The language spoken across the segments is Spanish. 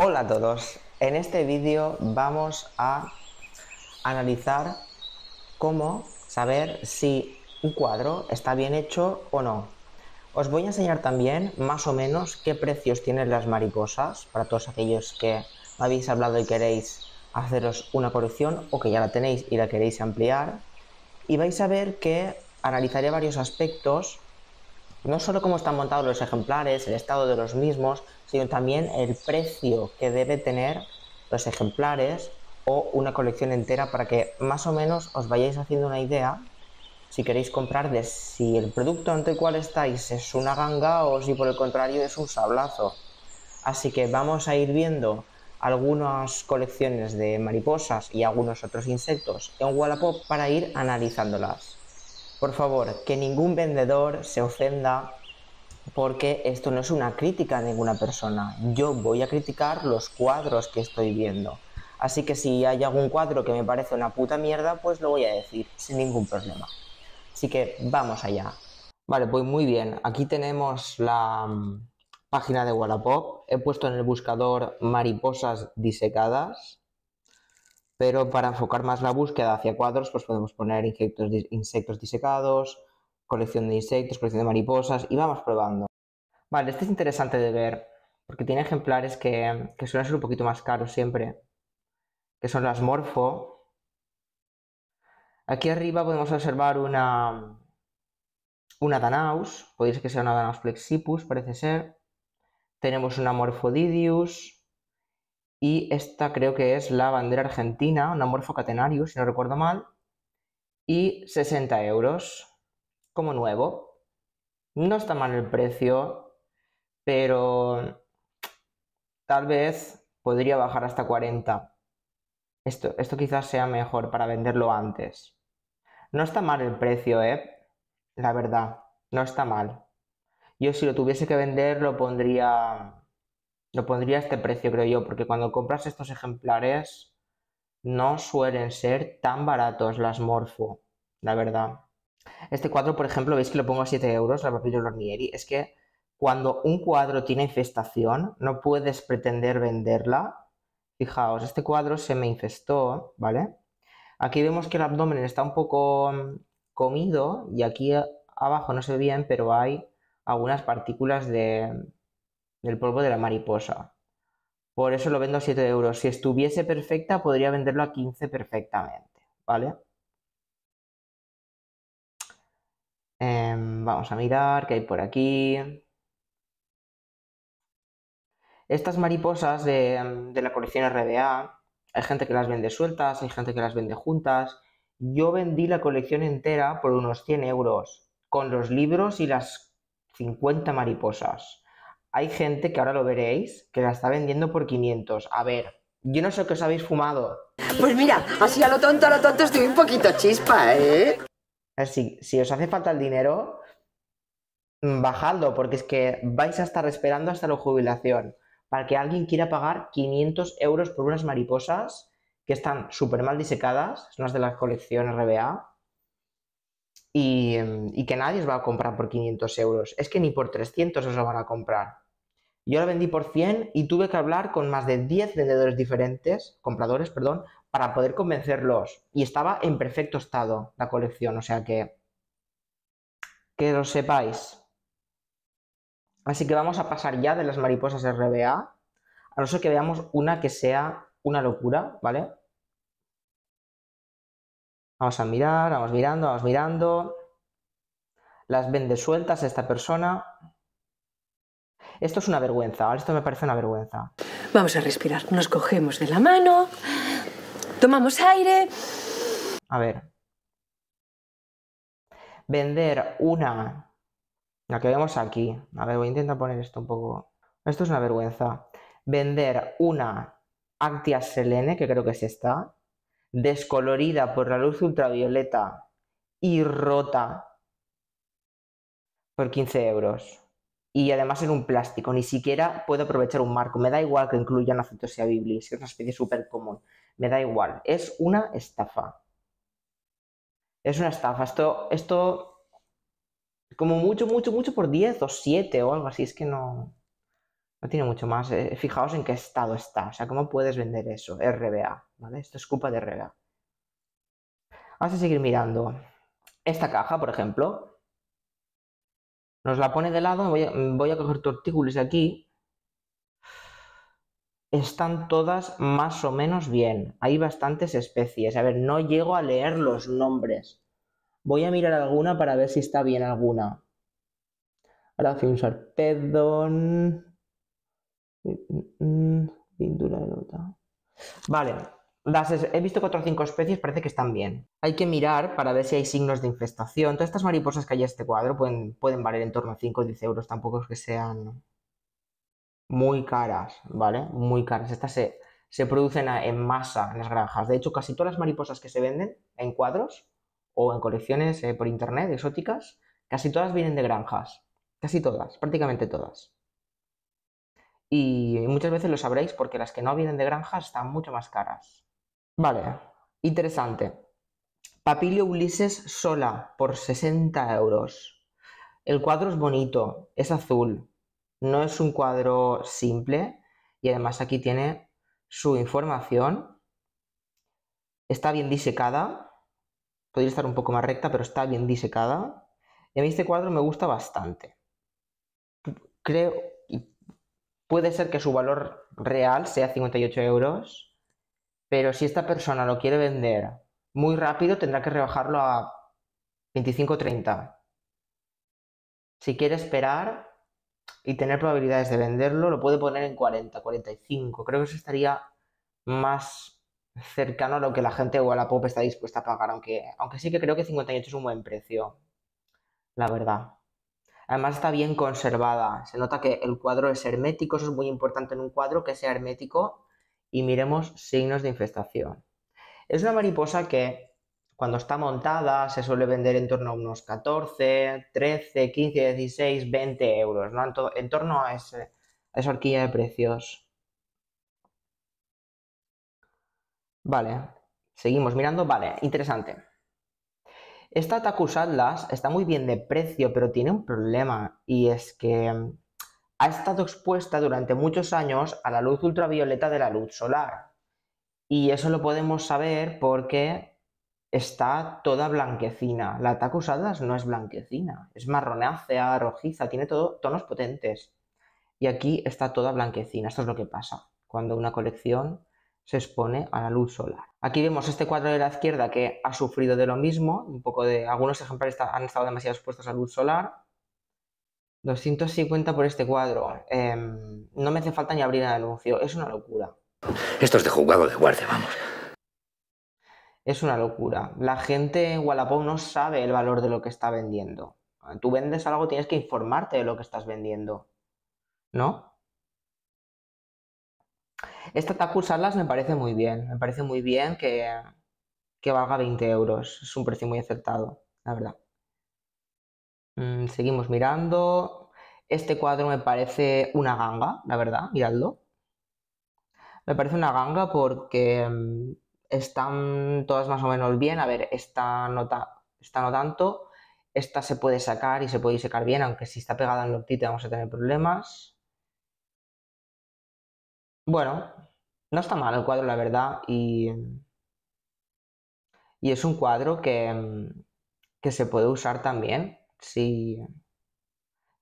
Hola a todos, en este vídeo vamos a analizar cómo saber si un cuadro está bien hecho o no. Os voy a enseñar también más o menos qué precios tienen las mariposas para todos aquellos que habéis hablado y queréis haceros una colección o que ya la tenéis y la queréis ampliar. Y vais a ver que analizaré varios aspectos no solo cómo están montados los ejemplares, el estado de los mismos, sino también el precio que debe tener los ejemplares o una colección entera para que más o menos os vayáis haciendo una idea si queréis comprar de si el producto ante el cual estáis es una ganga o si por el contrario es un sablazo. Así que vamos a ir viendo algunas colecciones de mariposas y algunos otros insectos en Wallapop para ir analizándolas. Por favor, que ningún vendedor se ofenda porque esto no es una crítica a ninguna persona. Yo voy a criticar los cuadros que estoy viendo. Así que si hay algún cuadro que me parece una puta mierda, pues lo voy a decir sin ningún problema. Así que vamos allá. Vale, pues muy bien. Aquí tenemos la mm, página de Wallapop. He puesto en el buscador mariposas disecadas pero para enfocar más la búsqueda hacia cuadros, pues podemos poner insectos, insectos disecados, colección de insectos, colección de mariposas y vamos probando. Vale, este es interesante de ver porque tiene ejemplares que, suelen ser un poquito más caros siempre, que son las Morfo. Aquí arriba podemos observar una, una Danaus, podéis que sea una Danaus flexipus, parece ser. Tenemos una Morphodidius, y esta creo que es la bandera argentina, una Morpho Catenarius, si no recuerdo mal. Y 60 euros, como nuevo. No está mal el precio, pero tal vez podría bajar hasta 40. Esto, esto quizás sea mejor para venderlo antes. No está mal el precio, ¿eh? La verdad, no está mal. Yo si lo tuviese que vender lo pondría lo pondría a este precio, creo yo, porque cuando compras estos ejemplares no suelen ser tan baratos las Morfo, la verdad. Este cuadro, por ejemplo, veis que lo pongo a 7 euros, la Papillo Lornieri. Es que cuando un cuadro tiene infestación, no puedes pretender venderla. Fijaos, este cuadro se me infestó, ¿vale? Aquí vemos que el abdomen está un poco mm, comido y aquí abajo no se ve bien, pero hay algunas partículas de, del polvo de la mariposa. Por eso lo vendo a 7 euros. Si estuviese perfecta, podría venderlo a 15 perfectamente, ¿vale? Em, vamos a mirar qué hay por aquí. Estas mariposas de, la colección RBA, hay gente que las vende sueltas, hay gente que las vende juntas. Yo vendí la colección entera por unos 100 euros, con los libros y las 50 mariposas hay gente que ahora lo veréis que la está vendiendo por 500. A ver, yo no sé qué os habéis fumado. Pues mira, así a lo tonto, a lo tonto estoy un poquito chispa, ¿eh? Si os hace falta el dinero, mm, bajadlo, porque es que vais a estar esperando hasta la jubilación para que alguien quiera pagar 500 euros por unas mariposas que están súper mal disecadas, son unas de la colección RBA, y, que nadie os va a comprar por 500 euros. Es que ni por 300 os lo van a comprar. Yo la vendí por 100 y tuve que hablar con más de 10 vendedores diferentes, compradores, perdón, para poder convencerlos. Y estaba en perfecto estado la colección, o sea que que lo sepáis. Así que vamos a pasar ya de las mariposas RBA, a no ser que veamos una que sea una locura, ¿vale? Vamos a mirar, vamos mirando, vamos mirando. Las vende sueltas esta persona. Esto es una vergüenza, esto me parece una vergüenza. Vamos a respirar, nos cogemos de la mano, tomamos aire. A ver. Vender una, la que vemos aquí. A ver, voy a intentar poner esto un poco. Esto es una vergüenza. Vender una Actia Selene, que creo que es esta, descolorida por la luz ultravioleta y rota por 15 euros. Y además en un plástico, ni siquiera puedo aprovechar un marco. Me da igual que incluya una Cetosia biblis, que es una especie súper común. Me da igual. Es una estafa. Es una estafa. Esto, esto, como mucho, mucho, mucho por 10 o 7 o algo así. Es que no. No tiene mucho más. Eh, fijaos en qué estado está. O sea, ¿cómo puedes vender eso? RBA, ¿vale? Esto es culpa de RBA. Vamos a seguir mirando. Esta caja, por ejemplo, nos la pone de lado. Voy a, voy a coger tortícolis aquí. Están todas más o menos bien. Hay bastantes especies. A ver, no llego a leer los nombres. Voy a mirar alguna para ver si está bien alguna. Ahora un sarpedon. Pintura de nota. Vale, he visto 4 o 5 especies, parece que están bien. Hay que mirar para ver si hay signos de infestación. Todas estas mariposas que hay en este cuadro pueden, pueden valer en torno a 5 o 10 euros, tampoco es que sean muy caras, ¿vale? Muy caras. Estas se, se producen en masa en las granjas. De hecho, casi todas las mariposas que se venden en cuadros o en colecciones eh, por internet exóticas, casi todas vienen de granjas. Casi todas, prácticamente todas. Y muchas veces lo sabréis porque las que no vienen de granjas están mucho más caras. Vale, interesante. Papilio Ulises sola por 60 euros. El cuadro es bonito, es azul, no es un cuadro simple y además aquí tiene su información. Está bien disecada, podría estar un poco más recta, pero está bien disecada. Y a mí este cuadro me gusta bastante. Creo, puede ser que su valor real sea 58 euros, pero si esta persona lo quiere vender muy rápido, tendrá que rebajarlo a 25 o 30. Si quiere esperar, y tener probabilidades de venderlo, lo puede poner en 40, 45. Creo que eso estaría más cercano a lo que la gente o a la pop está dispuesta a pagar, aunque, aunque sí que creo que 58 es un buen precio, la verdad. Además está bien conservada, se nota que el cuadro es hermético, eso es muy importante en un cuadro, que sea hermético, y miremos signos de infestación. Es una mariposa que cuando está montada se suele vender en torno a unos 14, 13, 15, 16, 20 euros, ¿no? En, torno a, esa horquilla de precios. Vale, seguimos mirando. Vale, interesante. Esta Takus Atlas está muy bien de precio, pero tiene un problema y es que mm, ha estado expuesta durante muchos años a la luz ultravioleta de la luz solar. Y eso lo podemos saber porque está toda blanquecina. La Tacus Atlas no es blanquecina, es marronácea, rojiza, tiene todo, tonos potentes. Y aquí está toda blanquecina. Esto es lo que pasa cuando una colección se expone a la luz solar. Aquí vemos este cuadro de la izquierda que ha sufrido de lo mismo, un poco de algunos ejemplares han estado demasiado expuestos a luz solar. 250 por este cuadro. Em, no me hace falta ni abrir el anuncio, es una locura. Esto es de jugado de guardia, vamos es una locura. La gente en Wallapop no sabe el valor de lo que está vendiendo. Tú vendes algo, tienes que informarte de lo que estás vendiendo. ¿No? Esta Taku Salas me parece muy bien. Me parece muy bien que, que valga 20 euros. Es un precio muy acertado, la verdad. Mm, seguimos mirando. Este cuadro me parece una ganga, la verdad, miradlo. Me parece una ganga porque mm, están todas más o menos bien. A ver, esta nota, esta no tanto. Esta se puede sacar y se puede secar bien, aunque si está pegada en loctite vamos a tener problemas. Bueno, no está mal el cuadro, la verdad, y, y es un cuadro que, que se puede usar también si,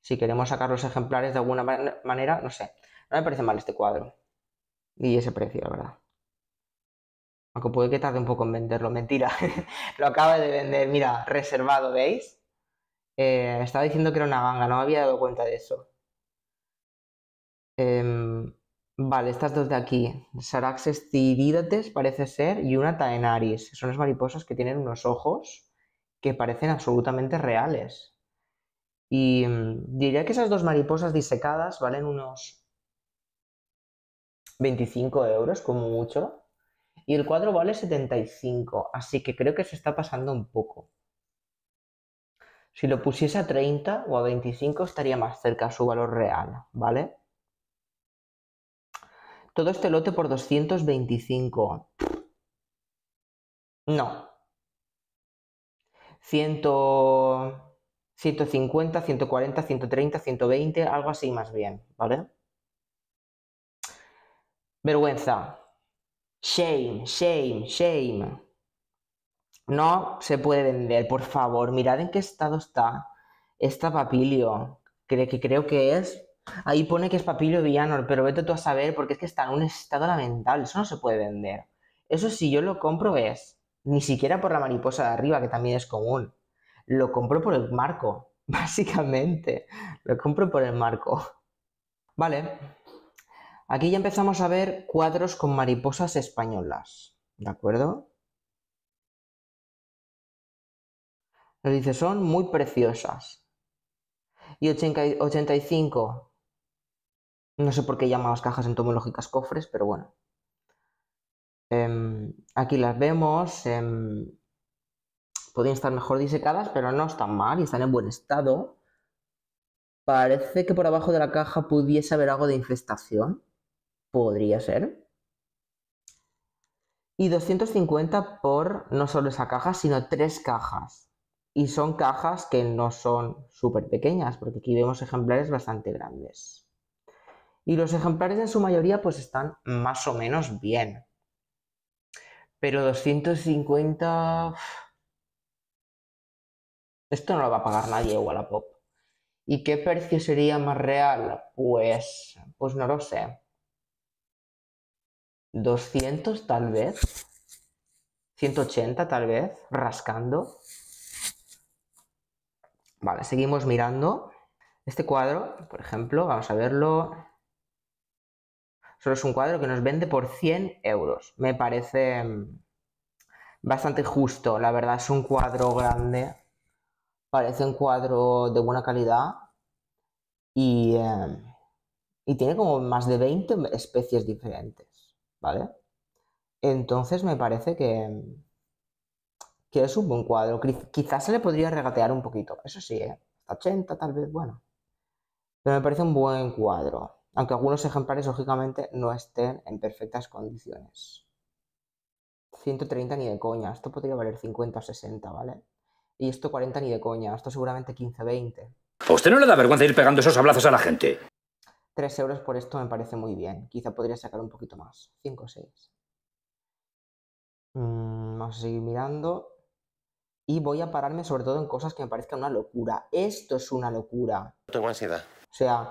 si queremos sacar los ejemplares de alguna manera, no sé. No me parece mal este cuadro y ese precio, la verdad. Aunque puede que tarde un poco en venderlo. Mentira. lo acaba de vender. Mira, reservado, ¿veis? Eh, estaba diciendo que era una ganga, no me había dado cuenta de eso. Em, vale, estas dos de aquí. Saraxes tiridates parece ser y una taenaris. Son las mariposas que tienen unos ojos que parecen absolutamente reales. Y mm, diría que esas dos mariposas disecadas valen unos 25 euros como mucho. Y el cuadro vale 75, así que creo que se está pasando un poco. Si lo pusiese a 30 o a 25 estaría más cerca a su valor real, ¿vale? Todo este lote por 225. No. 100, 150, 140, 130, 120, algo así más bien, ¿vale? Vergüenza. Shame, shame, shame. No se puede vender, por favor. Mirad en qué estado está esta papilio. Que, que creo que es. Ahí pone que es papilio villano, pero vete tú a saber porque es que está en un estado lamentable. Eso no se puede vender. Eso si yo lo compro es. Ni siquiera por la mariposa de arriba, que también es común. Lo compro por el marco, básicamente. Lo compro por el marco. Vale. Aquí ya empezamos a ver cuadros con mariposas españolas. ¿De acuerdo? Nos dice, son muy preciosas. Y 85. No sé por qué llaman las cajas entomológicas cofres, pero bueno. Em, aquí las vemos. Em, podrían estar mejor disecadas, pero no están mal y están en buen estado. Parece que por abajo de la caja pudiese haber algo de infestación. Podría ser. Y 250 por no solo esa caja, sino tres cajas. Y son cajas que no son súper pequeñas, porque aquí vemos ejemplares bastante grandes. Y los ejemplares en su mayoría pues están más o menos bien. Pero 250... Esto no lo va a pagar nadie igual a Pop. ¿Y qué precio sería más real? Pues, pues no lo sé. 200 tal vez. 180 tal vez, rascando. Vale, seguimos mirando. Este cuadro, por ejemplo, vamos a verlo. Solo es un cuadro que nos vende por 100 euros. Me parece mm, bastante justo, la verdad. Es un cuadro grande. Parece un cuadro de buena calidad. Y, eh, y tiene como más de 20 especies diferentes. ¿Vale? Entonces me parece que, que es un buen cuadro. Quizás se le podría regatear un poquito, eso sí, ¿eh? hasta 80 tal vez, bueno. Pero me parece un buen cuadro, aunque algunos ejemplares lógicamente no estén en perfectas condiciones. 130 ni de coña, esto podría valer 50 o 60, ¿vale? Y esto 40 ni de coña, esto seguramente 15, 20. ¿A usted no le da vergüenza ir pegando esos hablazos a la gente? 3 euros por esto me parece muy bien. Quizá podría sacar un poquito más. 5 o 6. Mm, vamos a seguir mirando. Y voy a pararme sobre todo en cosas que me parezcan una locura. Esto es una locura. Tengo ansiedad. O sea,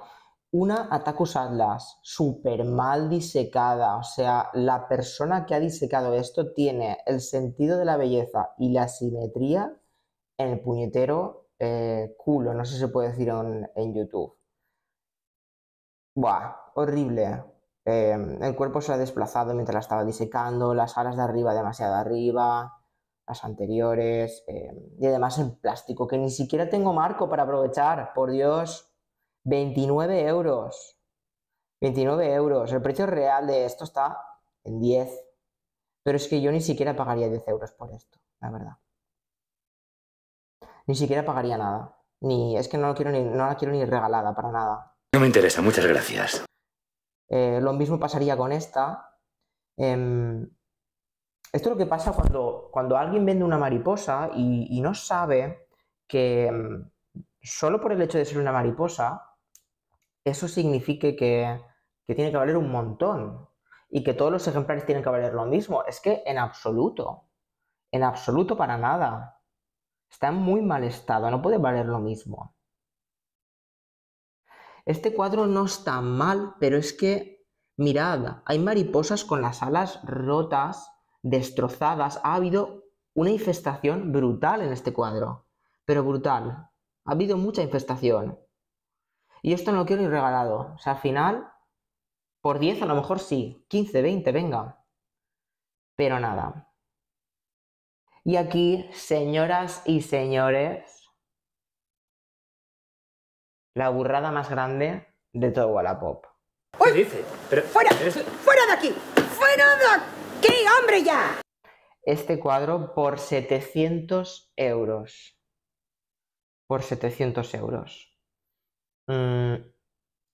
una Atacus Atlas súper mal disecada. O sea, la persona que ha disecado esto tiene el sentido de la belleza y la simetría en el puñetero eh, culo. No sé si se puede decir en YouTube. Buah, horrible. Em, el cuerpo se ha desplazado mientras la estaba disecando, las alas de arriba demasiado arriba, las anteriores, em, y además en plástico, que ni siquiera tengo marco para aprovechar, por Dios. 29 euros. 29 euros. El precio real de esto está en 10. Pero es que yo ni siquiera pagaría 10 euros por esto, la verdad. Ni siquiera pagaría nada. Ni, es que no, quiero ni, no la quiero ni regalada para nada. No me interesa, muchas gracias. Eh, lo mismo pasaría con esta. Em, esto es lo que pasa cuando, cuando alguien vende una mariposa y, no sabe que em, solo por el hecho de ser una mariposa, eso signifique que, que tiene que valer un montón y que todos los ejemplares tienen que valer lo mismo. Es que en absoluto, en absoluto para nada. Está en muy mal estado, no puede valer lo mismo. Este cuadro no está mal, pero es que, mirad, hay mariposas con las alas rotas, destrozadas. Ha habido una infestación brutal en este cuadro, pero brutal. Ha habido mucha infestación. Y esto no lo quiero ni regalado. O sea, al final, por 10 a lo mejor sí, 15, 20, venga. Pero nada. Y aquí, señoras y señores, la burrada más grande de todo Wallapop. ¿Qué dice? ¡Fuera! ¡Fuera de aquí! ¡Fuera de aquí, hombre, ya! Este cuadro por 700 euros. Por 700 euros. Mm,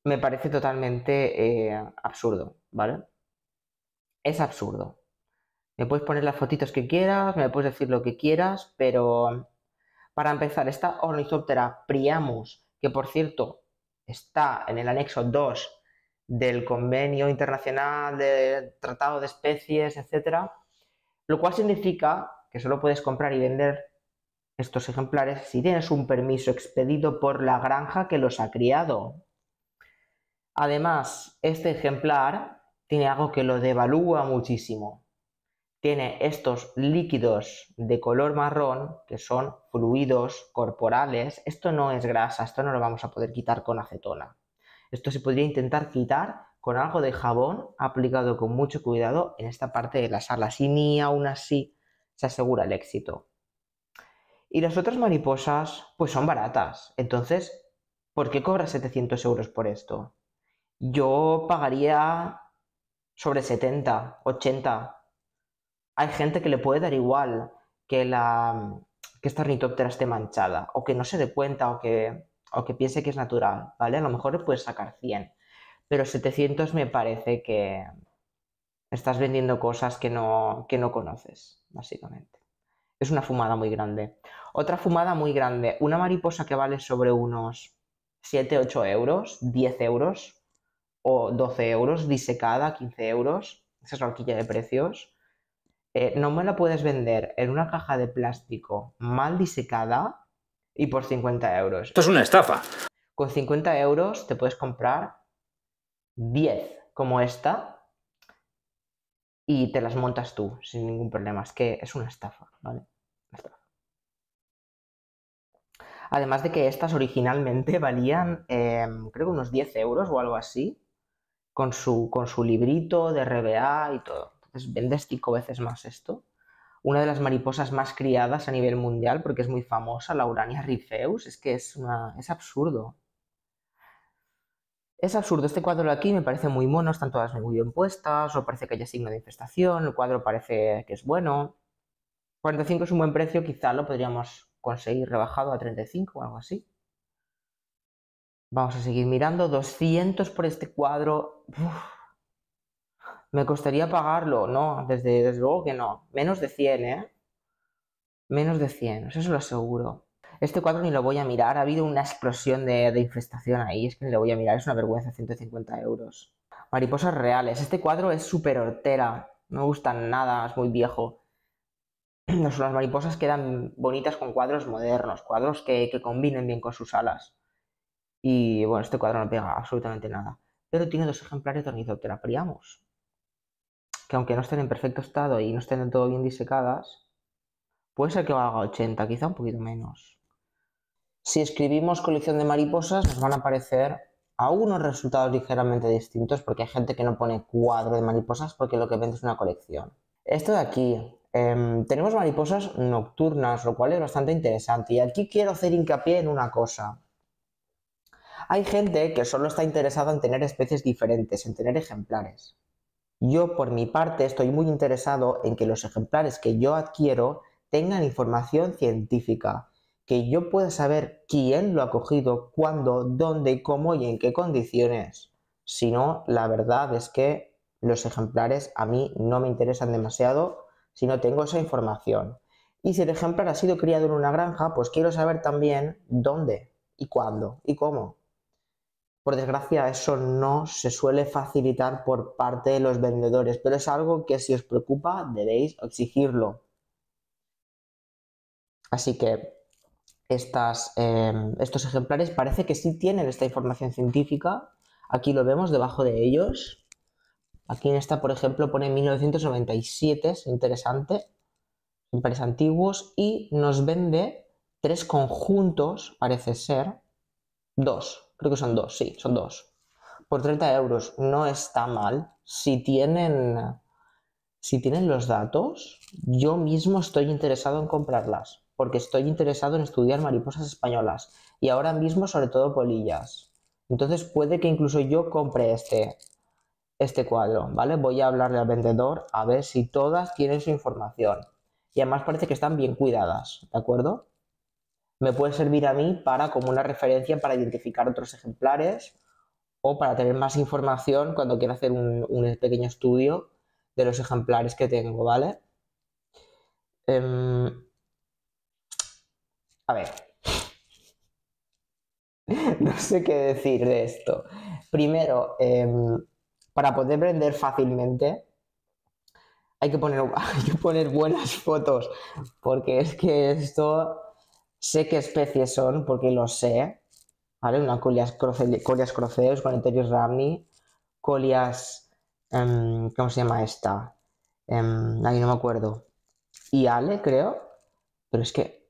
me parece totalmente eh, absurdo, ¿vale? Es absurdo. Me puedes poner las fotitos que quieras, me puedes decir lo que quieras, pero para empezar, esta Ornithoptera priamus que por cierto está en el anexo 2 del convenio internacional del tratado de especies, etc. Lo cual significa que solo puedes comprar y vender estos ejemplares si tienes un permiso expedido por la granja que los ha criado. Además, este ejemplar tiene algo que lo devalúa muchísimo. Tiene estos líquidos de color marrón, que son fluidos corporales. Esto no es grasa, esto no lo vamos a poder quitar con acetona. Esto se podría intentar quitar con algo de jabón aplicado con mucho cuidado en esta parte de las alas y ni aún así se asegura el éxito. Y las otras mariposas, pues son baratas. Entonces, ¿por qué cobras 700 euros por esto? Yo pagaría sobre 70, 80. Hay gente que le puede dar igual que, la, que esta ornitóptera esté manchada, o que no se dé cuenta, o que, o que piense que es natural, ¿vale? A lo mejor le puedes sacar 100, pero 700 me parece que estás vendiendo cosas que no, que no conoces, básicamente. Es una fumada muy grande. Otra fumada muy grande, una mariposa que vale sobre unos 7, 8 euros, 10 euros o 12 euros, disecada, 15 euros. Esa es la horquilla de precios. Eh, no me la puedes vender en una caja de plástico mal disecada y por 50 euros. Esto es una estafa. Con 50 euros te puedes comprar 10 como esta y te las montas tú sin ningún problema. Es que es una estafa, ¿vale? Además de que estas originalmente valían, em, creo que unos 10 euros o algo así, con su, con su librito de RBA y todo. Vendes cinco veces más esto. Una de las mariposas más criadas a nivel mundial, porque es muy famosa, la Urania rifeus, es que es, una, es absurdo. Es absurdo, este cuadro de aquí me parece muy mono, están todas muy bien puestas, o parece que haya signo de infestación, el cuadro parece que es bueno. 45 es un buen precio, quizá lo podríamos conseguir rebajado a 35 o algo así. Vamos a seguir mirando, 200 por este cuadro. Me costaría pagarlo, no, desde, desde luego que no. Menos de 100, ¿eh? Menos de 100, eso lo aseguro. Este cuadro ni lo voy a mirar, ha habido una explosión de, infestación ahí, es que ni lo voy a mirar, es una vergüenza, 150 euros. Mariposas reales, este cuadro es súper hortera, no me gusta nada, es muy viejo. Las mariposas quedan bonitas con cuadros modernos, cuadros que, combinen bien con sus alas. Y bueno, este cuadro no pega absolutamente nada. Pero tiene dos ejemplares de Ornithoptera priamos, que aunque no estén en perfecto estado y no estén del todo bien disecadas, puede ser que valga 80, quizá un poquito menos. Si escribimos colección de mariposas, nos van a aparecer algunos resultados ligeramente distintos porque hay gente que no pone cuadro de mariposas porque lo que vende es una colección. Esto de aquí, em, tenemos mariposas nocturnas, lo cual es bastante interesante. Y aquí quiero hacer hincapié en una cosa. Hay gente que solo está interesada en tener especies diferentes, en tener ejemplares. Yo, por mi parte, estoy muy interesado en que los ejemplares que yo adquiero tengan información científica, que yo pueda saber quién lo ha cogido, cuándo, dónde, cómo y en qué condiciones. Si no, la verdad es que los ejemplares a mí no me interesan demasiado si no tengo esa información. Y si el ejemplar ha sido criado en una granja, pues quiero saber también dónde y cuándo y cómo. Por desgracia, eso no se suele facilitar por parte de los vendedores, pero es algo que si os preocupa debéis exigirlo. Así que Em, estos ejemplares parece que sí tienen esta información científica. Aquí lo vemos debajo de ellos. Aquí en esta, por ejemplo, pone 1997, es interesante. Ejemplares antiguos. Y nos vende tres conjuntos, parece ser. Dos, creo que son dos, sí, son dos. Por 30 euros no está mal. Si tienen, si tienen los datos, yo mismo estoy interesado en comprarlas porque estoy interesado en estudiar mariposas españolas y ahora mismo sobre todo polillas. Entonces puede que incluso yo compre este, este cuadro, ¿vale? Voy a hablarle al vendedor a ver si todas tienen su información. Y además parece que están bien cuidadas, ¿de acuerdo? Me puede servir a mí para como una referencia para identificar otros ejemplares o para tener más información cuando quiera hacer un, pequeño estudio de los ejemplares que tengo, ¿vale? Em, a ver. No sé qué decir de esto. primero, em, para poder vender fácilmente, hay que, poner, hay que poner buenas fotos, porque es que esto, sé qué especies son, porque lo sé, ¿vale? Una Colias, croce, colias croceus con Enterius ramni, Colias, em, ¿cómo se llama esta? Em, ahí no me acuerdo. Y Ale, creo, pero es que...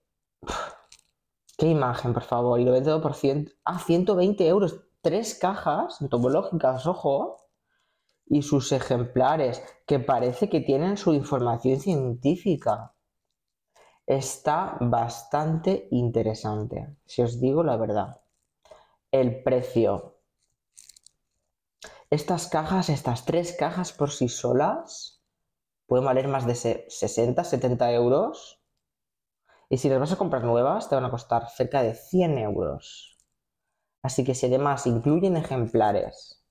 qué imagen, por favor, y lo vendo todo por 100, ah, 120 euros, tres cajas entomológicas, ojo, y sus ejemplares, que parece que tienen su información científica. Está bastante interesante, si os digo la verdad. El precio. Estas cajas, estas tres cajas por sí solas, pueden valer más de 60, 70 euros. Y si las vas a comprar nuevas, te van a costar cerca de 100 euros. Así que si además incluyen ejemplares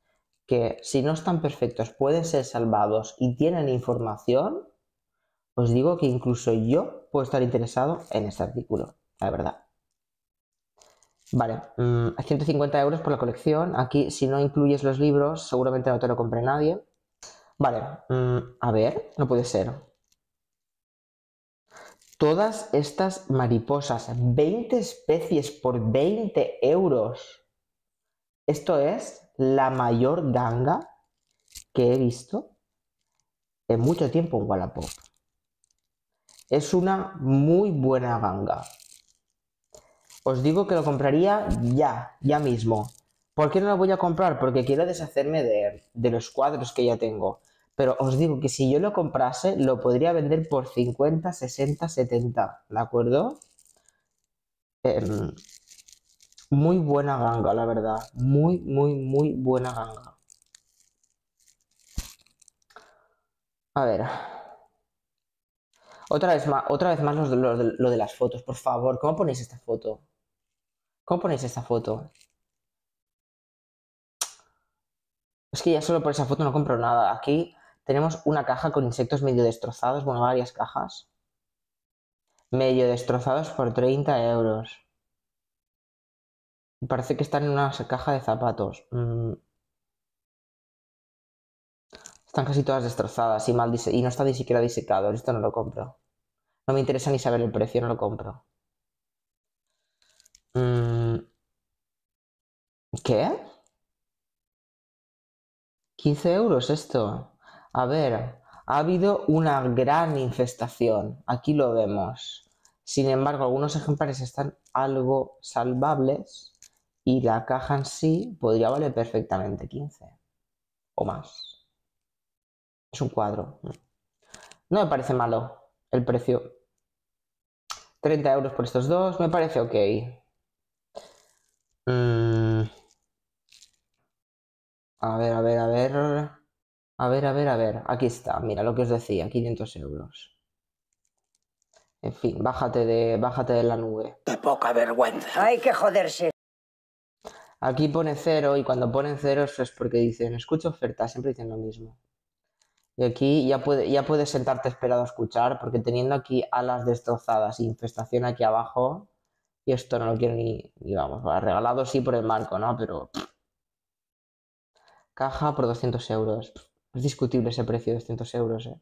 que si no están perfectos pueden ser salvados y tienen información, os digo que incluso yo puedo estar interesado en este artículo, la verdad. Vale, 150 mm, euros por la colección. Aquí, si no incluyes los libros, seguramente no te lo compre nadie. Vale, mm, a ver, no puede ser. Todas estas mariposas, 20 especies por 20 euros. Esto es la mayor ganga que he visto en mucho tiempo en Wallapop. Es una muy buena ganga. Os digo que lo compraría ya, ya mismo. ¿Por qué no lo voy a comprar? Porque quiero deshacerme de, los cuadros que ya tengo. Pero os digo que si yo lo comprase, lo podría vender por 50, 60, 70. ¿De acuerdo? Em, muy buena ganga, la verdad. Muy, muy, muy buena ganga. A ver. Otra vez más, otra vez más lo, de las fotos, por favor. ¿Cómo ponéis esta foto? ¿Cómo ponéis esta foto? Es que ya solo por esa foto no compro nada. Aquí tenemos una caja con insectos medio destrozados, bueno, varias cajas. Medio destrozados por 30 euros. Parece que están en una caja de zapatos. Mm. Están casi todas destrozadas y mal y no está ni siquiera disecado. Esto no lo compro. No me interesa ni saber el precio, no lo compro. Mm. ¿Qué? 15 euros esto. A ver, ha habido una gran infestación. Aquí lo vemos. Sin embargo, algunos ejemplares están algo salvables y la caja en sí podría valer perfectamente 15 o más. Es un cuadro. No me parece malo el precio. 30 euros por estos dos, me parece ok. Mm. A ver, a ver, a ver. A ver, a ver, a ver. Aquí está, mira lo que os decía, 500 euros. En fin, bájate de, bájate de la nube. ¡Qué poca vergüenza! Hay que joderse. Aquí pone cero y cuando ponen cero es porque dicen, escucho ofertas, siempre dicen lo mismo. Y aquí ya, puede, ya puedes sentarte esperado a escuchar, porque teniendo aquí alas destrozadas y infestación aquí abajo, y esto no lo quiero ni, ni vamos, regalado sí por el marco, ¿no? Pero... Caja por 200 euros. Es discutible ese precio, 200 euros, ¿eh?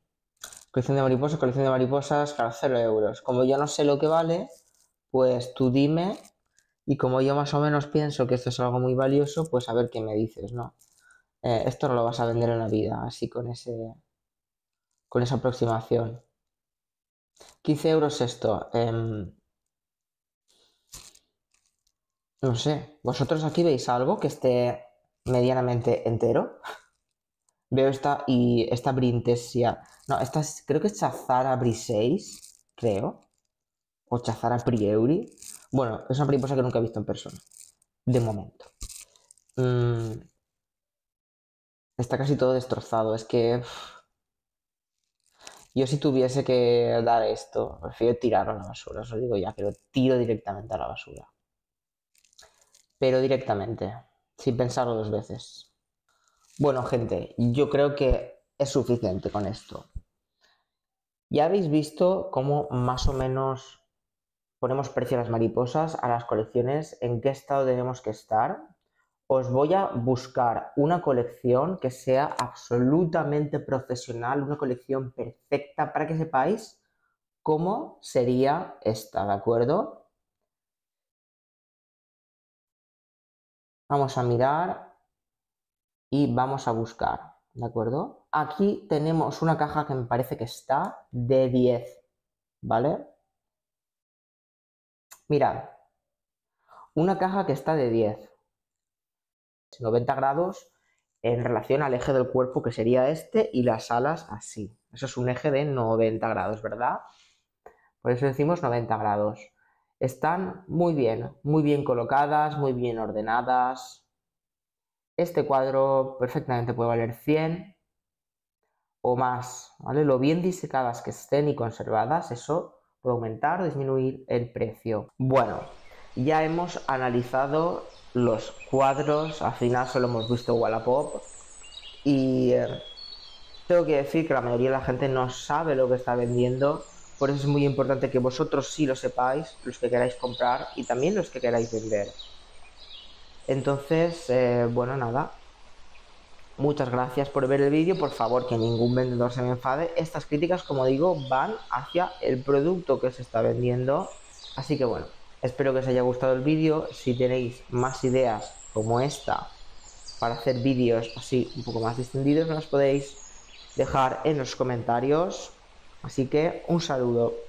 Colección de mariposas, colección de mariposas, claro, 0 euros. Como yo no sé lo que vale, pues tú dime y como yo más o menos pienso que esto es algo muy valioso, pues a ver qué me dices, ¿no? Eh, esto no lo vas a vender en la vida, así con ese con esa aproximación. 15 euros esto. Em, no sé, ¿vosotros aquí veis algo que esté medianamente entero? Veo esta y esta Brintesia. No, esta es, creo que es Chazara Briseis, creo. O Chazara Prieuri. Bueno, es una mariposa que nunca he visto en persona. De momento. Mm, está casi todo destrozado. Es que. Yo si tuviese que dar esto, prefiero tirarlo a la basura. Os lo digo ya, que lo tiro directamente a la basura. Pero directamente. Sin pensarlo dos veces. Bueno, gente, yo creo que es suficiente con esto. Ya habéis visto cómo más o menos ponemos precio a las mariposas, a las colecciones, en qué estado tenemos que estar. Os voy a buscar una colección que sea absolutamente profesional, una colección perfecta para que sepáis cómo sería esta, ¿de acuerdo? Vamos a mirar y vamos a buscar, ¿de acuerdo? Aquí tenemos una caja que me parece que está de 10, ¿vale? Mirad, una caja que está de 10. 90 grados en relación al eje del cuerpo que sería este y las alas así. Eso es un eje de 90 grados, ¿verdad? Por eso decimos 90 grados. Están muy bien, muy bien colocadas, muy bien ordenadas. Este cuadro perfectamente puede valer 100 o más, ¿vale? Lo bien disecadas que estén y conservadas, eso puede aumentar o disminuir el precio. Bueno, ya hemos analizado los cuadros, al final solo hemos visto Wallapop y eh, tengo que decir que la mayoría de la gente no sabe lo que está vendiendo, por eso es muy importante que vosotros sí lo sepáis, los que queráis comprar y también los que queráis vender. Entonces, eh, bueno, nada. Muchas gracias por ver el vídeo, por favor que ningún vendedor se me enfade. Estas críticas, como digo, van hacia el producto que se está vendiendo. Así que bueno, Espero que os haya gustado el vídeo. Si tenéis más ideas como esta para hacer vídeos así un poco más distendidos, nos podéis dejar en los comentarios. Así que un saludo.